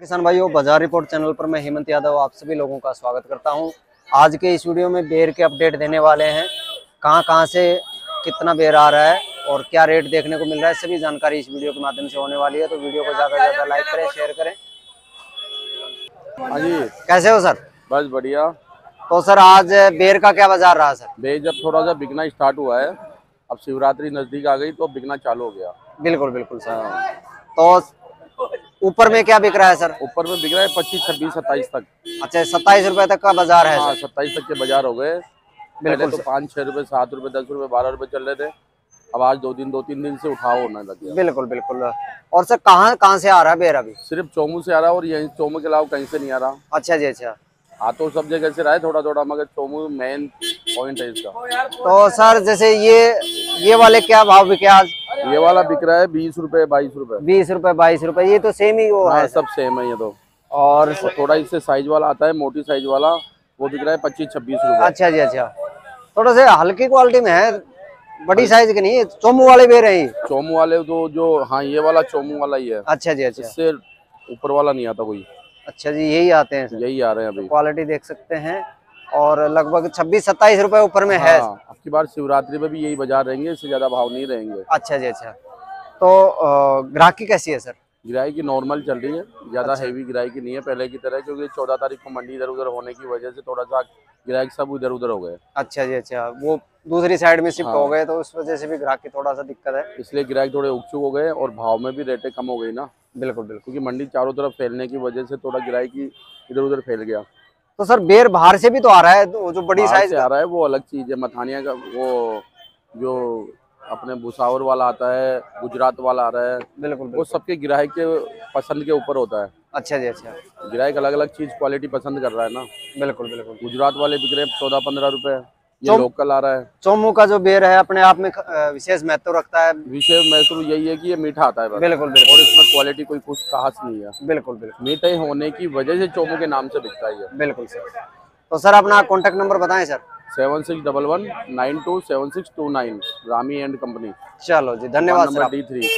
किसान भाइयों बाज़ार रिपोर्ट चैनल पर मैं हेमंत यादव आप सभी लोगों का स्वागत करता हूँ। आज के इस वीडियो में बेर के अपडेट देने वाले हैं। कहाँ कहाँ से कितना बेर आ रहा है और क्या रेट देखने को मिल रहा है सभी जानकारी इस वीडियो के माध्यम से होने वाली है। तो वीडियो को ज़्यादा से ज़्यादा लाइक करें शेयर करें। हाँ जी। कैसे हो सर? बस बढ़िया। तो सर आज बेर का क्या बाज़ार रहा सर? बेर जब थोड़ा सा बिकना स्टार्ट हुआ है अब शिवरात्रि नज़दीक आ गई तो बिकना चालू हो गया। बिल्कुल बिल्कुल सर। तो ऊपर में क्या बिक रहा है सर? ऊपर में बिक रहा है पच्चीस छब्बीस सत्ताईस तक। अच्छा सत्ताईस रुपए तक का बाज़ार है हाँ सत्ताईस तक के बाज़ार हो गए। पहले बिल्कुल तो पाँच छह रुपए सात रुपए दस रुपए बारह रुपए चल रहे थे। अब आज दो दिन दो तीन दिन से उठाव होने लग गया। बिल्कुल बिल्कुल। और सर कहाँ कहाँ से आ रहा है बेर अभी? सिर्फ़ चोमू से आ रहा है और यही चोमू के अलावा कहीं से नहीं आ रहा। अच्छा जी अच्छा। आ तो सब जगह से रहा है थोड़ा थोड़ा मगर चोमू मेन पॉइंट है इसका। तो सर जैसे ये ये वाले क्या भाव बिके आज? ये वाला बिक रहा है बीस रूपए बाईस रुपए। बीस रूपए बाईस रुपए ये तो सेम ही वो हाँ है। सब सेम है ये तो। और थोड़ा इससे साइज़ वाला आता है मोटी साइज़ वाला वो बिक रहा है पच्चीस छब्बीस रूपए। अच्छा जी अच्छा। थोड़ा सा हल्की क्वालिटी में है बड़ी साइज़ के नहीं है चोमू वाले बेर रहे चोमू वाले तो जो हाँ ये वाला चोमू वाला ही है। अच्छा जी अच्छा। इससे ऊपर वाला नहीं आता कोई। अच्छा जी यही आते हैं यही आ रहे हैं अभी। क्वालिटी देख सकते हैं। और लगभग छब्बीस सत्ताईस रुपए ऊपर में है। हाँ, अब की बार शिवरात्रि में भी यही बाज़ार रहेंगे इससे ज़्यादा भाव नहीं रहेंगे। अच्छा जी अच्छा। तो ग्राहकी कैसी है सर? गिराई की नॉर्मल चल रही है ज़्यादा अच्छा। हैवी गिराई की नहीं है पहले की तरह क्योंकि चौदह तारीख को मंडी इधर उधर होने की वजह से थोड़ा सा ग्राहक सब इधर उधर हो गए। अच्छा जी अच्छा। वो दूसरी साइड में शिफ्ट हाँ। हो। गए तो उस वजह से भी ग्राहक की थोड़ा सा दिक्कत है। इसलिए ग्राहक थोड़े उगचुक हो गए और भाव में भी रेटें कम हो गई ना। बिल्कुल बिल्कुल। क्योंकि मंडी चारों तरफ़ फैलने की वजह से थोड़ा गिराई की इधर उधर फैल गया। तो सर बेर बाहर से भी तो आ रहा है तो जो बड़ी साइज़ आ रहा है वो अलग चीज़ है मथानिया का वो जो अपने भुसावर वाला आता है गुजरात वाला आ रहा है बिल्कुल वो सबके ग्राहक के पसंद के ऊपर होता है। अच्छा जी अच्छा। ग्राहक अलग अलग चीज़ क्वालिटी पसंद कर रहा है ना। बिल्कुल बिल्कुल। गुजरात वाले बिक रहे हैं चौदह पंद्रह रुपए। ये लोकल आ रहा है। चोमू का जो बेर है अपने आप में विशेष महत्व रखता है। विषय महसूस यही है कि ये मीठा आता है बस। बिल्कुल और बिल्कुल इसमें क्वालिटी कोई कुछ खास नहीं है। बिल्कुल बिल्कुल। मीठे होने की वजह से चोमू के नाम से बिकता है बिल्कुल सर। तो सर अपना कॉन्टेक्ट नंबर बताएँ sir. Seven six double one nine two seven six two nine Rami and company. चलो जी धन्यवाद डी थ्री।